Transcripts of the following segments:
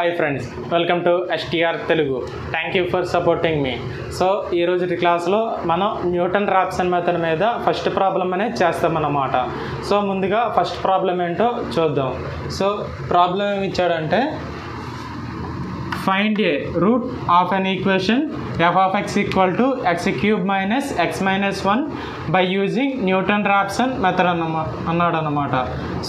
Hi friends welcome to STR Telugu thank you for supporting me so ఈ రోజు క్లాస్లో మనం న్యూటన్ రాప్సన్ మెథడ్ మీద ఫస్ట్ ప్రాబ్లం అనేది చేస్తామన్నమాట. సో ముందుగా ఫస్ట్ ప్రాబ్లం ఏంటో చూద్దాం. సో ప్రాబ్లం ఏమి ఇచ్చాడంటే find a root of an equation f of x equal to x cube minus x minus one by using Newton Raphson method అన్నమా అన్నాడు అనమాట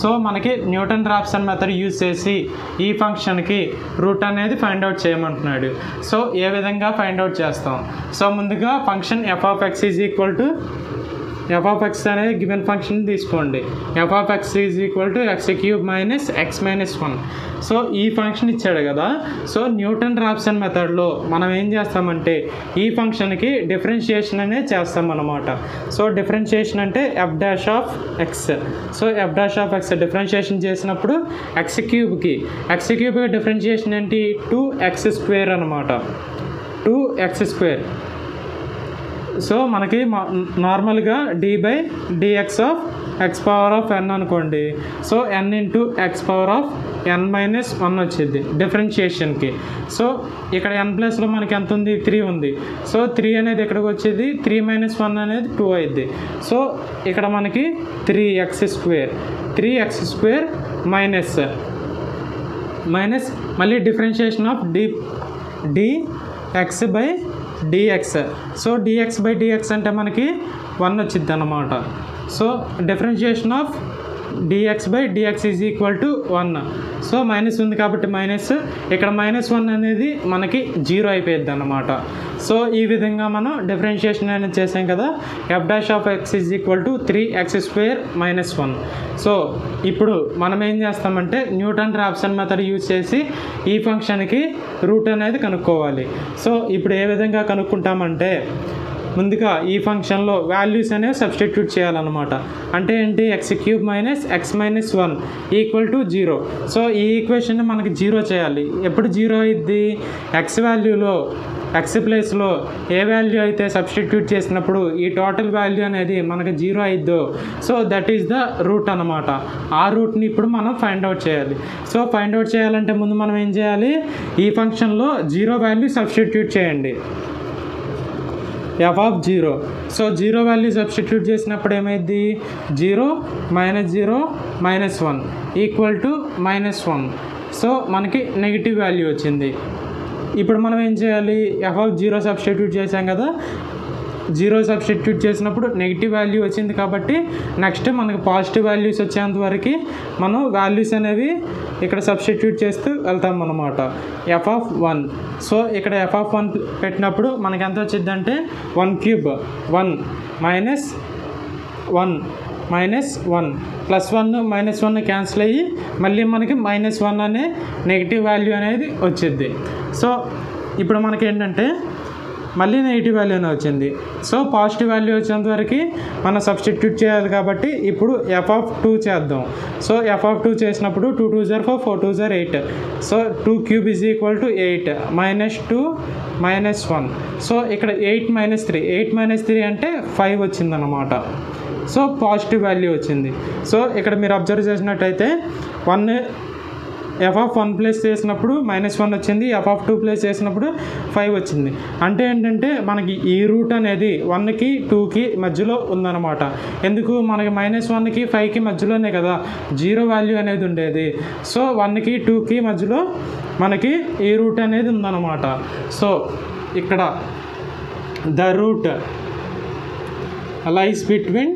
సో మనకి న్యూటన్ రాప్సన్ మెథడ్ యూజ్ చేసి ఈ ఫంక్షన్కి రూట్ అనేది ఫైండ్ అవుట్ చేయమంటున్నాడు. సో ఏ విధంగా ఫైండ్ అవుట్ చేస్తాం? సో ముందుగా function f of x is equal to f of x అనేది గివెన్ ఫంక్షన్ తీసుకోండి. F of x is equal to x cube minus x minus one so ఈ function ఇచ్చాడు కదా. సో న్యూటన్ రాప్సన్ మెథడ్లో మనం ఏం చేస్తామంటే ఈ ఫంక్షన్కి డిఫరెన్షియేషన్ అనేది చేస్తాం అనమాట సో డిఫరెన్షియేషన్ అంటే f dash of x so f dash of x differentiation చేసినప్పుడు ఎక్స్ క్యూబ్కి ఎక్స్ క్యూబ్కి డిఫరెన్షియేషన్ ఏంటి? టూ ఎక్స్ స్క్వేర్ అనమాట టూ ఎక్స్ స్క్వేర్ సో మనకి నార్మల్గా d by dx of x power of n అనుకోండి. So n into x power of n minus one వచ్చింది డిఫరెన్షియేషన్కి సో ఇక్కడ ఎన్ ప్లస్లో మనకి ఎంత ఉంది? త్రీ ఉంది. సో త్రీ అనేది ఎక్కడికి వచ్చేది? త్రీ మైనస్ వన్ అనేది టూ అయింది సో ఇక్కడ మనకి three x square three x square minus minus మళ్ళీ differentiation of d d x by dx so dx by dx అంటే మనకి వన్ వచ్చింది అన్నమాట. So differentiation of dx by dx is equal to one so minus ఉంది కాబట్టి minus ఇక్కడ minus one అనేది మనకి జీరో అయిపోయింది అన్నమాట సో ఈ విధంగా మనం డిఫరెన్షియేషన్ అనేది చేసాం కదా. F dash of x is equal to three x square minus one so ఇప్పుడు మనం ఏం చేస్తామంటే న్యూటన్ రాప్సన్ మెథడ్ యూజ్ చేసి ఈ ఫంక్షన్కి రూట్ అనేది కనుక్కోవాలి. సో ఇప్పుడు ఏ విధంగా కనుక్కుంటామంటే ముందుగా ఈ ఫంక్షన్లో వాల్యూస్ అనేవి సబ్స్టిట్యూట్ చేయాలన్నమాట. అంటే ఏంటి? X cube minus x minus one equal to zero so ఈ ఈక్వేషన్ మనకి జీరో చేయాలి. ఎప్పుడు జీరో అయింది ఎక్స్ వాల్యూలో ఎక్స్ ప్లేస్లో ఏ వాల్యూ అయితే సబ్స్టిట్యూట్ చేసినప్పుడు ఈ టోటల్ వాల్యూ అనేది మనకు zero అయిద్దో? So that is the root అనమాట ఆ రూట్ని ఇప్పుడు మనం ఫైండ్ అవుట్ చేయాలి. సో ఫైండ్ అవుట్ చేయాలంటే ముందు మనం ఏం చేయాలి? ఈ ఫంక్షన్లో జీరో వాల్యూ సబ్స్టిట్యూట్ చేయండి. F of zero so zero value substitute చేసినప్పుడు ఏమైంది? Zero minus zero minus one equal to minus one so మనకి నెగిటివ్ వాల్యూ వచ్చింది. ఇప్పుడు మనం ఏం చేయాలి? ఎఫ్ ఆఫ్ జీరో సబ్స్టిట్యూట్ చేసాం కదా. జీరో సబ్స్టిట్యూట్ చేసినప్పుడు నెగిటివ్ వాల్యూ వచ్చింది కాబట్టి నెక్స్ట్ మనకి పాజిటివ్ వాల్యూస్ వచ్చేంత వరకు మనం వాల్యూస్ అనేవి ఇక్కడ సబ్స్టిట్యూట్ చేస్తూ వెళ్తాం అన్నమాట. ఎఫ్ ఆఫ్ వన్ సో ఇక్కడ ఎఫ్ ఆఫ్ వన్ పెట్టినప్పుడు మనకి ఎంత వచ్చిందంటే one cube one minus one minus one plus one minus one cancel అయ్యి మళ్ళీ మనకి మైనస్ వన్ అనే నెగిటివ్ వాల్యూ అనేది వచ్చింది. సో ఇప్పుడు మనకి ఏంటంటే మళ్ళీ నెగిటివ్ వాల్యూ అనేది వచ్చింది. సో పాజిటివ్ వాల్యూ వచ్చేంత వరకు మనం సబ్స్టిట్యూట్ చేయాలి కాబట్టి ఇప్పుడు ఎఫ్ ఆఫ్ టూ చేద్దాం. సో ఎఫ్ ఆఫ్ టూ చేసినప్పుడు two two are four four two are eight so two cube is equal to eight minus two minus one so ఇక్కడ eight minus three eight minus three అంటే five వచ్చిందన్నమాట. So positive value వచ్చింది. So ఇక్కడ మీరు observe చేసినట్టయితే one f of one place చేసినప్పుడు minus one వచ్చింది f of two place చేసినప్పుడు ఫైవ్ వచ్చింది. అంటే ఏంటంటే మనకి ఈ రూట్ అనేది వన్కి టూకి మధ్యలో ఉందన్నమాట. ఎందుకు? మనకి మైనస్ వన్కి ఫైవ్కి మధ్యలోనే కదా. జీరో వాల్యూ అనేది ఉండేది. సో వన్కి టూకి మధ్యలో మనకి ఈ రూట్ అనేది ఉందన్నమాట. సో ఇక్కడ the root lies between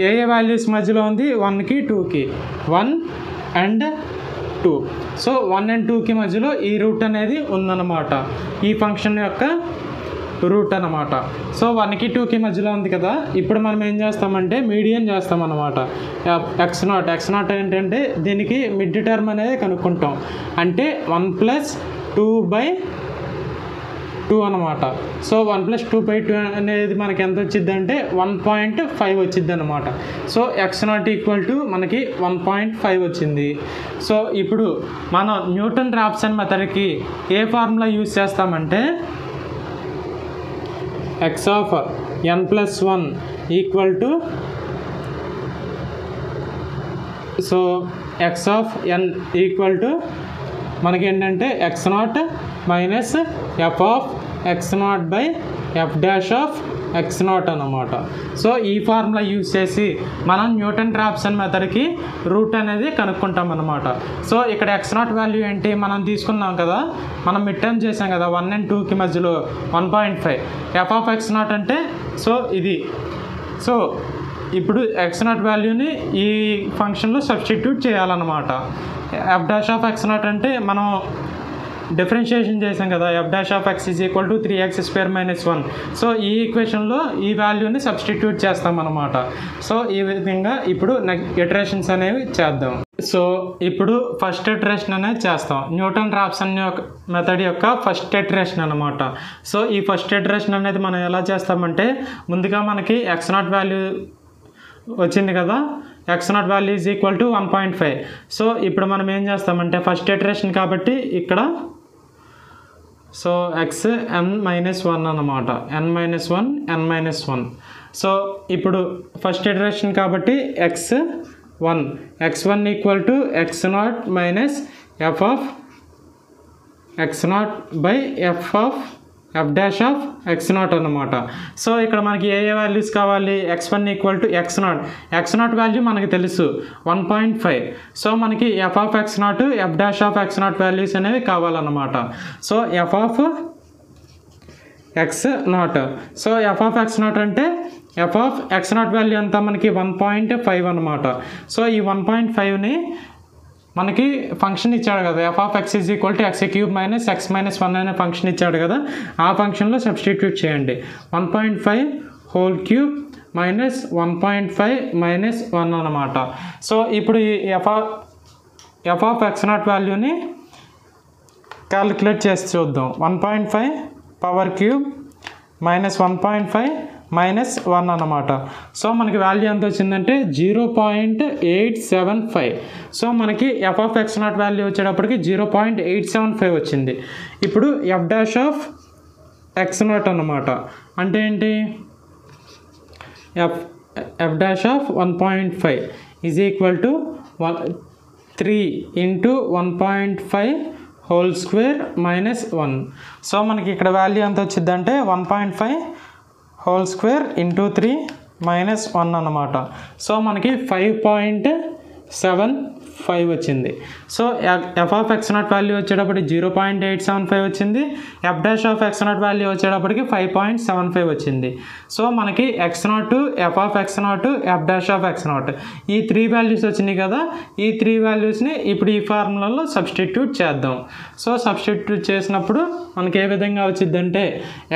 a a values మధ్యలో ఉంది వన్కి టూకి one and two. So one and టూకి మధ్యలో ఈ రూట్ అనేది ఉందన్నమాట. ఈ ఫంక్షన్ యొక్క రూట్ అన్నమాట. సో వన్కి టూకి మధ్యలో ఉంది కదా. ఇప్పుడు మనం ఏం చేస్తామంటే మీడియం చేస్తామన్నమాట. X not. ఎక్స్ నాట్ ఏంటంటే దీనికి మిడ్ టర్మ్ అనేది కనుక్కుంటాం. అంటే one plus two by two అనమాట so one plus two by two అనేది మనకి ఎంత వచ్చింది అంటే వన్ పాయింట్ ఫైవ్ వచ్చింది అనమాట so x naught equal to మనకి వన్ పాయింట్ ఫైవ్ వచ్చింది. సో ఇప్పుడు మనం న్యూటన్ రాప్సన్ మెథడ్కి ఏ ఫార్ములా యూజ్ చేస్తామంటే x of n plus one equal to so x of n equal to మనకి ఏంటంటే x naught minus f of x naught by f dash of x naught అన్నమాట. So ఈ formula use చేసి మనం Newton ట్రాప్సన్ మెథడ్కి route అనేది కనుక్కుంటాం అనమాట so ఇక్కడ x not value ఏంటి మనం తీసుకున్నాం కదా? మనం మిడ్ టర్మ్ చేసాం కదా వన్ అండ్ టూకి మధ్యలో one point five f of x naught అంటే సో ఇది. సో ఇప్పుడు ఎక్స్ నాట్ వాల్యూని ఈ ఫంక్షన్లో సబ్స్టిట్యూట్ చేయాలన్నమాట. F dash of x naught అంటే మనం డిఫరెన్షియేషన్ చేసాం కదా f dash of x is equal to three x square minus one so ఈ ఈక్వేషన్లో ఈ వాల్యూని సబ్స్టిట్యూట్ చేస్తాం అనమాట సో ఈ విధంగా ఇప్పుడు ఇటరేషన్స్ అనేవి చేద్దాం. సో ఇప్పుడు ఫస్ట్ ఇటరేషన్ అనేది చేస్తాం. న్యూటన్ రాప్సన్ యొక్క మెథడ్ యొక్క ఫస్ట్ ఇటరేషన్ అనమాట సో ఈ ఫస్ట్ ఇటరేషన్ అనేది మనం ఎలా చేస్తామంటే ముందుగా మనకి ఎక్స్ నాట్ వాల్యూ వచ్చింది కదా x naught value is equal to one point five so ఇప్పుడు మనం ఏం చేస్తామంటే ఫస్ట్ ఇటరేషన్ కాబట్టి ఇక్కడ so x n minus one అన్నమాట. N minus one n minus one so ఇప్పుడు ఫస్ట్ ఇటరేషన్ కాబట్టి x one x one equal to x naught minus f of x naught by f of f dash of x naught అన్నమాట. So ఇక్కడ మనకి ఏ ఏ values కావాలి? X one equal to x naught x naught value మనకి తెలుసు. One point five so మనకి f of x naught f dash of x naught values అనేవి కావాలన్నమాట. So f of x naught so f of x naught అంటే f of x naught value అంతా మనకి one point five అనమాట so ఈ one point ఫైవ్ని మనకి function ఇచ్చాడు కదా f of x is equal to x cube minus x minus one అనే ఫంక్షన్ ఇచ్చాడు కదా ఆ ఫంక్షన్లో సబ్స్టిట్యూట్ చేయండి. One point five whole cube minus one point five minus one అనమాట సో ఇప్పుడు ఈ f f of x naught వాల్యూని క్యాలిక్యులేట్ చేసి చూద్దాం. One point five power cube minus one point five minus one అన్నమాట. సో మనకి value ఎంత వచ్చిందంటే zero point eight seven five. So మనకి f of x naught value వచ్చేటప్పటికి zero point eight seven five వచ్చింది. ఇప్పుడు f dash of x naught అనమాట అంటే ఏంటి? F f dash of one point five is equal to one three into one point five whole square minus one so మనకి ఇక్కడ value ఎంత వచ్చిందంటే one point five whole square into three minus one అన్నమాట. So మనకి five point seven five వచ్చింది. So f of x naught value వచ్చేటప్పటికి zero point eight seven five వచ్చింది. F dash of x naught value వచ్చేటప్పటికి five point seven five వచ్చింది. So మనకి x naught f of x naught f dash of x naught ఈ three values వచ్చినాయి కదా ఈ three వాల్యూస్ని ఇప్పుడు ఈ ఫార్ములాలో సబ్స్టిట్యూట్ చేద్దాం. సో సబ్స్టిట్యూట్ చేసినప్పుడు మనకి ఏ విధంగా వచ్చిందంటే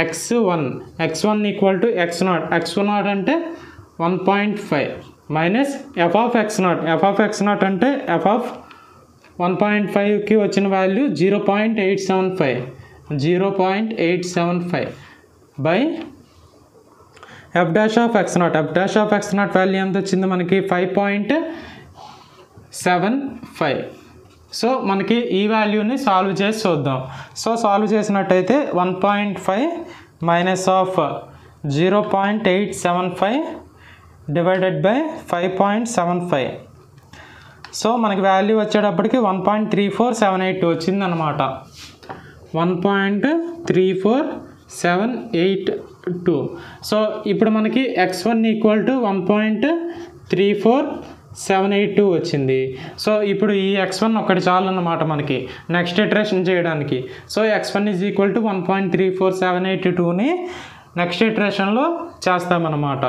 x one x one equal to x naught x naught అంటే one point five minus f of x naught f of x naught అంటే ఎఫ్ ఆఫ్ వన్ పాయింట్ ఫైవ్కి వచ్చిన value zero point eight seven five zero point eight seven five by f dash of x naught f dash of x naught value ఎంత వచ్చింది మనకి? Five point seven five so మనకి ఈ వాల్యూని solve చేసి చూద్దాం. సో సాల్వ్ చేసినట్టయితే one point five minus of zero point eight seven five divided by five point seven five so మనకి వాల్యూ వచ్చేటప్పటికి one point three four seven eight వచ్చిందనమాట one point three four seven eight two so ఇప్పుడు మనకి x one equal to one point three four seven eight two వచ్చింది. So ఇప్పుడు ఈ X one ఒకటి చాలు అన్నమాట మనకి. నెక్స్ట్ ఇటరేషన్ చేయడానికి. So x one is equal to one point three four seven eight టూని నెక్స్ట్ ఇటరేషన్లో చేస్తామన్నమాట.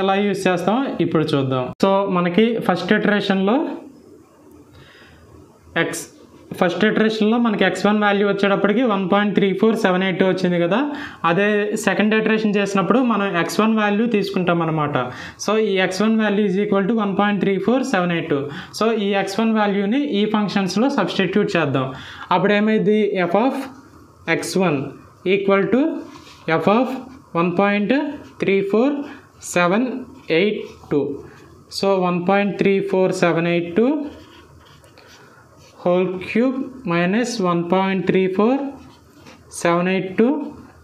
ఎలా యూజ్ చేస్తామో ఇప్పుడు చూద్దాం. సో మనకి ఫస్ట్ ఇటరేషన్లో ఎక్స్ ఫస్ట్ ఇటరేషన్లో మనకి ఎక్స్ వన్ వాల్యూ వచ్చేటప్పటికి one point three four seven eight వచ్చింది కదా. అదే సెకండ్ ఇటరేషన్ చేసినప్పుడు మనం ఎక్స్ వన్ వాల్యూ తీసుకుంటాం అనమాట సో ఈ x one value is equal to one point three four seven eight so ఈ ఎక్స్ వన్ వాల్యూని ఈ ఫంక్షన్స్లో సబ్స్టిట్యూట్ చేద్దాం. అప్పుడు ఏమైంది f of x one equal to f of one point three four seven eight two so one point three four seven eight two whole cube minus one point three four seven eight two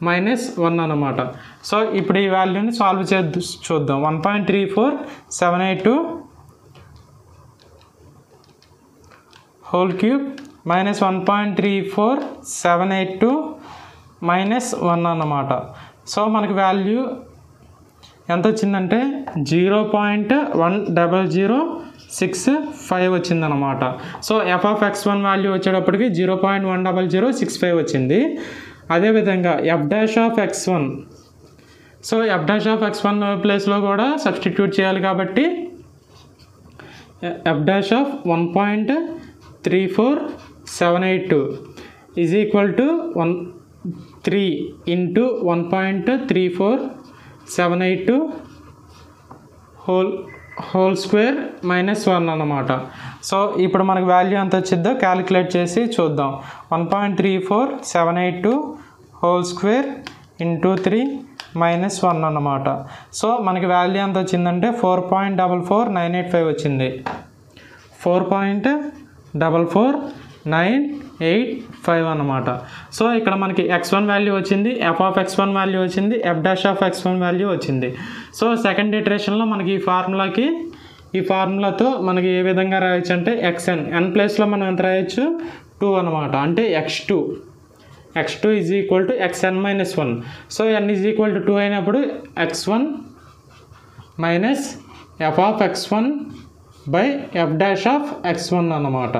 minus one అనమాట so ఇప్పుడు ఈ వాల్యూని solve చే చూద్దాం one point three four seven eight two whole cube minus one point three four seven eight two minus one అన్నమాట. So మనకి value ఎంత వచ్చిందంటే zero point one double zero six five వచ్చిందనమాట so f of x one value వచ్చేటప్పటికి zero point one double zero six five వచ్చింది. అదేవిధంగా f dash of x one so f dash of x one ప్లేస్లో కూడా substitute చేయాలి కాబట్టి f dash of one point three four seven eight two is equal to one three into one point three four seven eight two whole whole square minus one అన్నమాట. So ఇప్పుడు మనకు value ఎంత వచ్చిందో calculate చేసి చూద్దాం. One point three four seven eight two whole square into three minus one అన్నమాట. So మనకి value ఎంత వచ్చిందంటే four point double four nine eight five వచ్చింది. Four point double four nine eight five అన్నమాట. సో ఇక్కడ మనకి ఎక్స్ వన్ వాల్యూ వచ్చింది f of x one value వచ్చింది f dash of x one value వచ్చింది. సో సెకండ్ ఇటరేషన్లో మనకి ఈ ఫార్ములాకి ఈ ఫార్ములాతో మనకి ఏ విధంగా రాయొచ్చు అంటే ఎక్స్ఎన్ ఎన్ ప్లేస్లో మనం ఎంత రాయొచ్చు? టూ అనమాట అంటే x two x two is equal to x n minus one so n is equal to two అయినప్పుడు x one minus f of x one by f dash of x one అన్నమాట.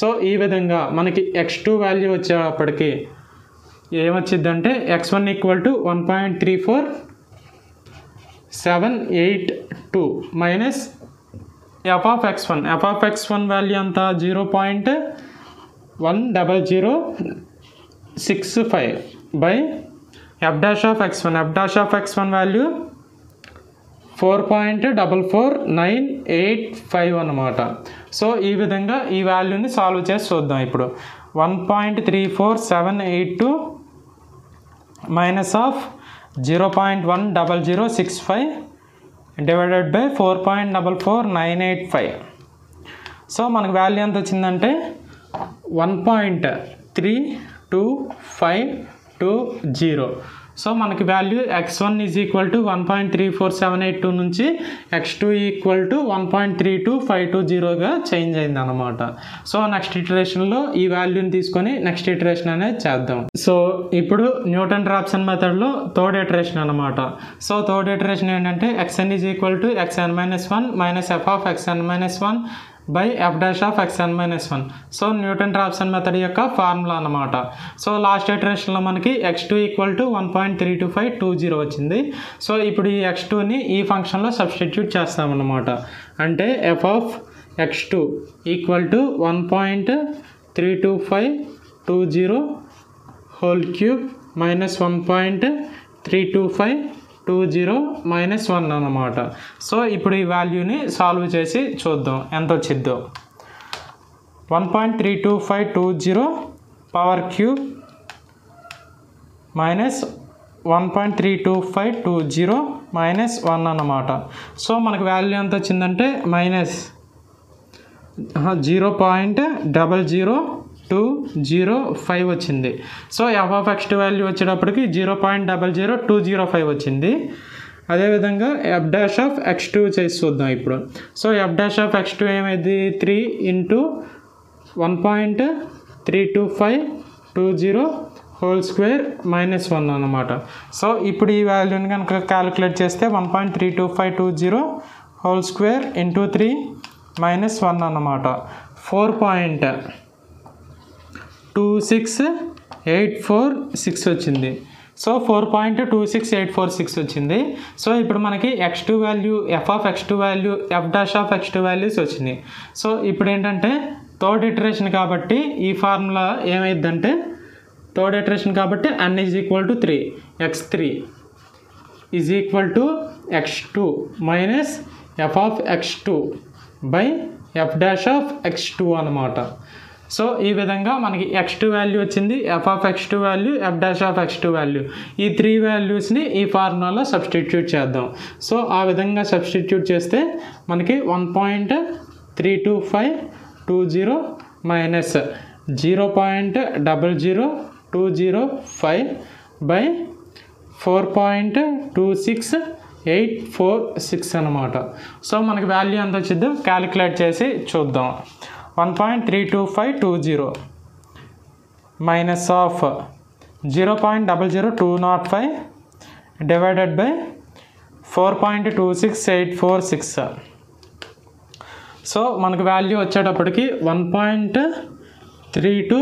So ఈ విధంగా మనకి X two value వచ్చేటప్పటికి ఏమొచ్చిందంటే x one equal to one point three four seven eight two minus f of x one f of x one value అంత zero point one double zero six five by f dash of x one f dash of x one value four point double four nine eight five అన్నమాట. So ఈ విధంగా ఈ వాల్యూని solve చేసి చూద్దాం ఇప్పుడు. One point three four seven eight two minus of zero point one double zero six five divided by four point double four nine eight five. So మనకు value ఎంత వచ్చిందంటే one point three two five two zero. So మనకి value x one is equal to one point three four seven eight two నుంచి x two equal to one point three two five two జీరోగా change అయింది అనమాట so next ఇటరేషన్లో ఈ వాల్యూని తీసుకొని next iteration అనేది చేద్దాం. So ఇప్పుడు న్యూటన్ రాప్సన్ మెథడ్లో థర్డ్ ఇటరేషన్ అనమాట సో థర్డ్ ఇటరేషన్ ఏంటంటే x n is equal to x n minus one minus f of x n minus one by f dash of x n minus one so Newton Raphson method యొక్క formula అనమాట so last ఇటరేషన్లో మనకి x two equal to one point three two five two zero వచ్చింది. So ఇప్పుడు ఈ X టూని ఈ ఫంక్షన్లో సబ్స్టిట్యూట్ చేస్తామన్నమాట. అంటే f of x two equal to one point three two five two zero whole cube minus one point three two five two zero minus one అన్నమాట. So ఇప్పుడు ఈ వాల్యూని సాల్వ్ చేసి చూద్దాం. ఎంత వచ్చిద్దో one point three two five two zero power cube minus one point three two five two zero minus one అన్నమాట. So మనకు value ఎంత వచ్చిందంటే minus zero point double zero two zero five వచ్చింది. So f of x value వచ్చేటప్పటికి zero point double zero two zero five వచ్చింది. అదేవిధంగా f dash of x two చేసి చూద్దాం ఇప్పుడు. So f dash of x two ఏమైంది? Three into one point three two five two zero whole square minus one అనమాట so ఇప్పుడు ఈ వాల్యూని కనుక క్యాలిక్యులేట్ చేస్తే one point three two five two zero whole square into three minus one అన్నమాట. Four point two six eight four six వచ్చింది. So four point two six eight four six వచ్చింది. So ఇప్పుడు మనకి x two value f of x two value f dash of x two values వచ్చినాయి so ఇప్పుడు ఏంటంటే third iteration కాబట్టి ఈ formula ఏమైందంటే థర్డ్ ఇటరేషన్ కాబట్టి అన్ is equal to three x three is equal to x two minus f of x two by f dash of x two అనమాట so ఈ విధంగా మనకి ఎక్స్ టూ వాల్యూ వచ్చింది f of x two value f dash of x two value ఈ three వాల్యూస్ని ఈ ఫార్ములాలో substitute చేద్దాం. సో ఆ విధంగా సబ్స్టిట్యూట్ చేస్తే మనకి one point three two five two zero minus zero point double zero two zero five by four point two six eight four six అనమాట సో మనకి వాల్యూ ఎంత వచ్చిందో క్యాలిక్యులేట్ చేసి చూద్దాం. One point three two five two zero minus of zero point double zero two nought five divided by four point two six eight four six so మనకు value వచ్చేటప్పటికి one point three two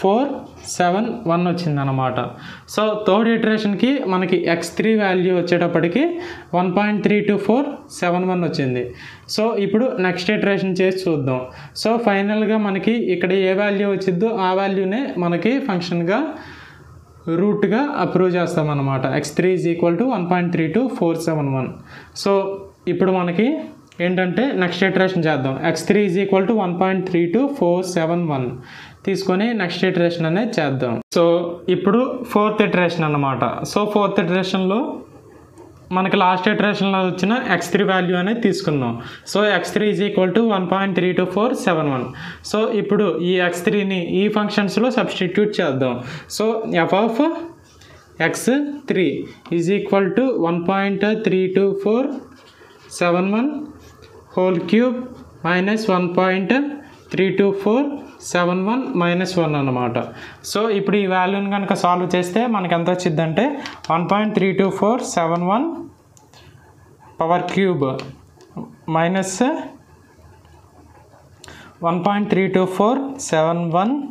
four seven one వచ్చిందన్నమాట. So third ఇటరేషన్కి మనకి x three value వచ్చేటప్పటికి one point three two four seven one వచ్చింది. So ఇప్పుడు next iteration చేసి చూద్దాం. సో ఫైనల్గా మనకి ఇక్కడ ఏ వాల్యూ వచ్చిద్దో ఆ వాల్యూనే మనకి ఫంక్షన్గా రూట్గా అప్రూవ్ చేస్తామన్నమాట. X three is equal to one point three two four seven one. So ఇప్పుడు మనకి ఏంటంటే నెక్స్ట్ ఇటరేషన్ చేద్దాం. X three is equal to one point three two four seven one. తీసుకొని నెక్స్ట్ ఇటరేషన్ అనేది చేద్దాం. సో ఇప్పుడు fourth iteration అన్నమాట. So fourth ఇటరేషన్లో మనకి లాస్ట్ ఇటరేషన్లో వచ్చిన ఎక్స్ త్రీ వాల్యూ అనేది తీసుకుందాం. So x three is equal to one point three two four seven one so ఇప్పుడు ఈ ఎక్స్ త్రీని ఈ ఫంక్షన్స్లో సబ్స్టిట్యూట్ చేద్దాం. So f of x three is equal to one point three two four seven one whole cube minus one point three two four seven one minus one అనమాట so ఇప్పుడు ఈ వాల్యూని కనుక సాల్వ్ చేస్తే మనకు ఎంత వచ్చిందంటే one point three two four seven one power cube minus one point three two four seven one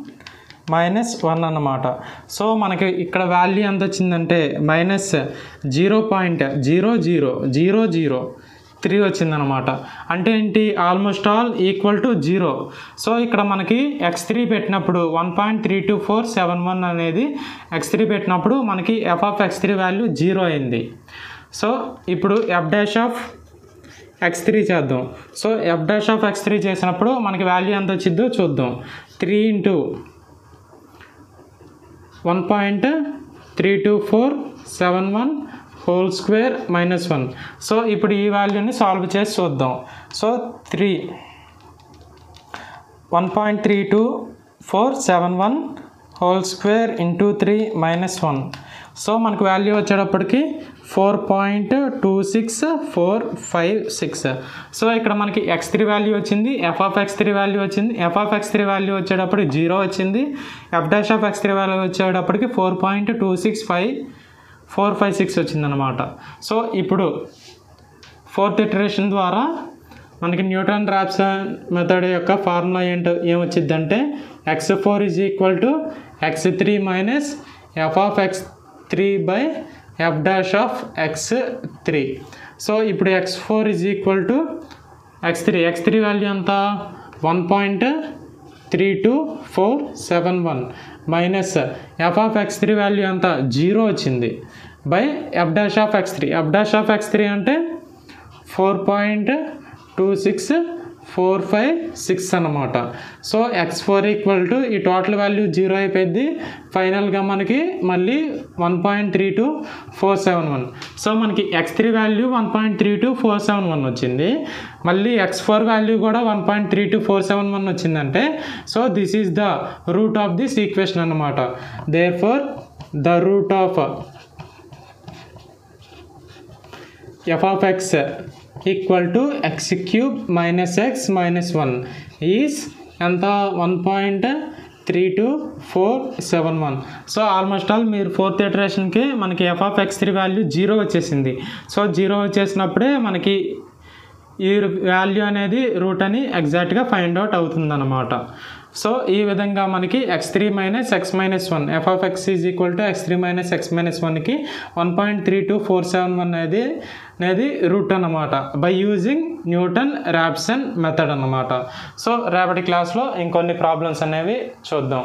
minus one అన్నమాట. సో మనకి ఇక్కడ వాల్యూ ఎంత వచ్చిందంటే minus zero point zero zero zero zero three వచ్చిందనమాట. అంటే ఏంటి? Almost all equal to zero so ఇక్కడ మనకి ఎక్స్ త్రీ పెట్టినప్పుడు one point three two four seven one అనేది ఎక్స్ త్రీ పెట్టినప్పుడు మనకి f of x three value zero అయింది. సో ఇప్పుడు f dash of x three చేద్దాం. So f dash of x three చేసినప్పుడు మనకి వాల్యూ ఎంత వచ్చిందో చూద్దాం. Three into one point three two four seven one whole square minus one so ఇప్పుడు ఈ వాల్యూని సాల్వ్ చేసి చూద్దాం. So three one point three two four seven one whole square into three minus one so మనకు value వచ్చేటప్పటికి four point two six four five six so ఇక్కడ మనకి x three value వచ్చింది f of x three value వచ్చింది f of x three value వచ్చేటప్పటికి zero వచ్చింది f dash of x three value వచ్చేటప్పటికి four point two six five four five six వచ్చిందనమాట so ఇప్పుడు fourth iteration ద్వారా మనకి Newton Raphson method యొక్క formula ఏంటో ఏమొచ్చిందంటే x four is equal to x three minus f of x three by f dash of x three. So ఇప్పుడు x four is equal to x three. X three value ఎంత? One point three two four seven one. Minus f of x three value ఎంత? Zero వచ్చింది. By f dash of x three f dash of x three అంటే four point two six four five six అనమాట so x four equal to ఈ total value zero అయిపోయింది ఫైనల్గా మనకి మళ్ళీ one point three two four seven one so మనకి x three value one point three two four seven one వచ్చింది. మళ్ళీ x four value కూడా one point three two four seven one వచ్చిందంటే so this is the root of this equation అనమాట therefore the root of f of x equal to x cube minus x minus one is ఎంత? One point three two four seven one so almost all మీరు fourth ఇటరేషన్కి మనకి f of x three value zero వచ్చేసింది. So zero వచ్చేసినప్పుడే మనకి ఈ value అనేది root అని ఎగ్జాక్ట్గా ఫైండ్ అవుట్ అవుతుందన్నమాట. సో ఈ విధంగా మనకి x three minus x minus one f of x is equal to x three minus x minus వన్కి one point three two four seven one అనేది అనేది రూట్ అన్నమాట. By using Newton Raphson method అన్నమాట. So రేపటి క్లాస్లో ఇంకొన్ని problems అనేవి చూద్దాం.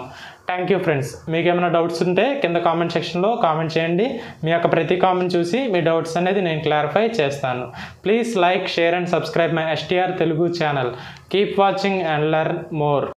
థ్యాంక్ యూ ఫ్రెండ్స్ మీకు ఏమైనా డౌట్స్ ఉంటే కింద కామెంట్ సెక్షన్లో కామెంట్ చేయండి. మీ యొక్క ప్రతి కామెంట్ చూసి మీ డౌట్స్ అనేది నేను క్లారిఫై చేస్తాను. Please like share and subscribe my STR Telugu channel keep watching and learn more